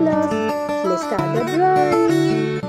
Let's start the drawing.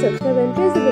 Subscribe and press the